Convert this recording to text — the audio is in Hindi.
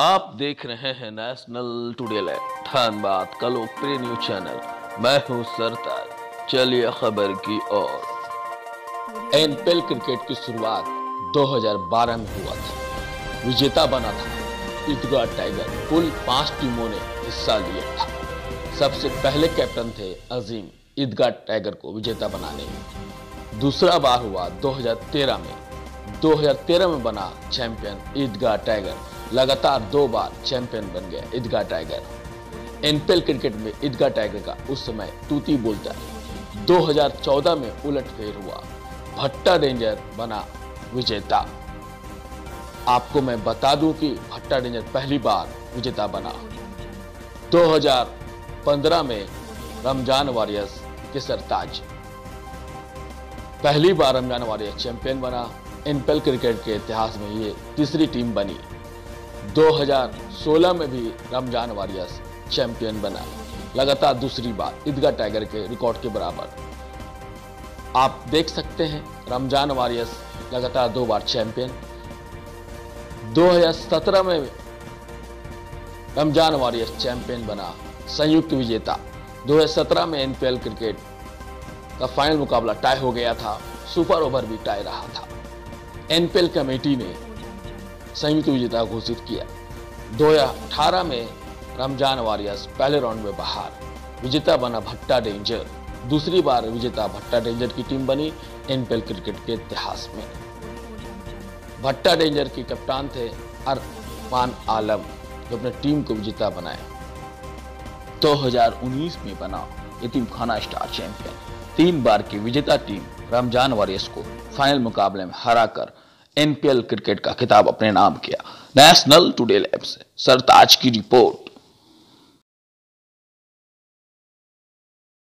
आप देख रहे हैं नेशनल टुडे धनबाद का लोकप्रिय न्यूज़ चैनल। मैं हूँ सरताज। चलिए खबर की ओर। एनपीएल क्रिकेट की शुरुआत 2012 में हुआ था। विजेता बना था ईदगाह टाइगर। कुल पाँच टीमों ने हिस्सा लिया था। सबसे पहले कैप्टन थे अजीम ईदगाह टाइगर को विजेता बनाने में। दूसरा बार हुआ 2013 में। 2013 में बना चैंपियन ईदगाह टाइगर। लगातार दो बार चैंपियन बन गया ईदगाह टाइगर। एनपीएल क्रिकेट में ईदगाह टाइगर का उस समय तूती बोलता है। 2014 में उलट फेर हुआ। भट्टा रेंजर बना विजेता। आपको मैं बता दूँ कि भट्टा रेंजर पहली बार विजेता बना। 2015 में रमज़ान वॉरियर्स के सरताज पहली बार रमज़ान वॉरियर्स चैंपियन बना। एनपीएल क्रिकेट के इतिहास में ये तीसरी टीम बनी। 2016 में भी रमज़ान वॉरियर्स चैंपियन बना। लगातार दूसरी बार ईदगाह टाइगर के रिकॉर्ड के बराबर। आप देख सकते हैं रमज़ान वॉरियर्स लगातार दो बार चैंपियन। 2017 में रमज़ान वॉरियर्स चैंपियन बना संयुक्त विजेता। 2017 में एनपीएल क्रिकेट का फाइनल मुकाबला टाई हो गया था। सुपर ओवर भी टाई रहा था। एनपीएल कमेटी ने संयुक्त विजेता घोषित किया। 2018 में रमज़ान वॉरियर्स पहले राउंड में बाहर। विजेता बना भट्टा डेंजर दूसरी बार विजेता भट्टा डेंजर की टीम बनी एनपीएल क्रिकेट के इतिहास में। भट्टा डेंजर के कप्तान थे अरफान आलम, जो अपने टीम को विजेता बनाए 2019 में बना यतीम खाना स्टार चैंपियन तीन बार की विजेता टीम रमज़ान वॉरियर्स को फाइनल मुकाबले में हराकर एनपीएल क्रिकेट का खिताब अपने नाम किया। नेशनल टुडे लैब से। सरताज की रिपोर्ट।